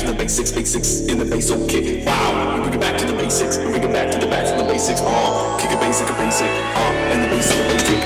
to the basics, basics in the bass, okay. Wow, bring it back to the basics, bring it back to the back to the basics. Oh, kick it basic, a basic, uh, and the basic, the basic.